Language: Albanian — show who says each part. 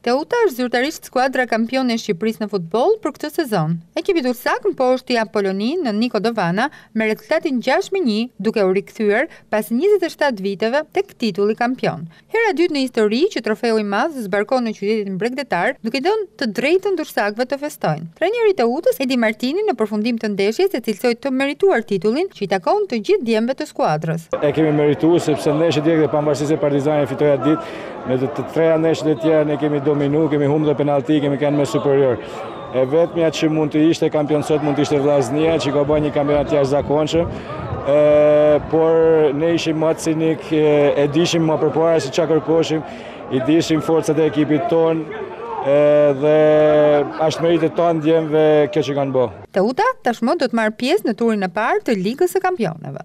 Speaker 1: Teuta është zyrtarisht skuadra kampione e Shqipërisë në futboll për këtë sezon. Ekipi durrsak mposhti Apoloninë në Niko Dovana me rezultatin gjashtë me një, duke u rikthyer pas njëzet e shtatë viteve tek titulli kampion. Herë e dytë në histori që trofeu i madh zbarkon në qytetin bregdetar, duke i dhënë të drejtën durrsakëve të festojnë. Trajneri i Teutës, Edi Martini në përfundim të ndeshjes e cilësoi të merituar titullin, që i takon të gjithë djemve të skuadrës.
Speaker 2: E kemi meritu sepse ndeshjet direkte pavarësisht se Partizani fitoi atë ditë, me tre ndeshjet e tjera ne kemi dominu, kemi humb dhe penallti, kemi kenë më superior. E vetmja që mund të ishte kampion sot mund të ishte Vllaznia, që ka ba një kampionat të jashtëzakonshëm. Por ne ishim ma cinikë, e dishim ma përpara se çka kërkoshim. I dishim forcat e ekipit tonë dhe ashtë meritë e tanë djemve kjo që kanë bo.
Speaker 1: Teuta tashmë do të marrë pjesë në turin e parë të Ligës së Kampioneve.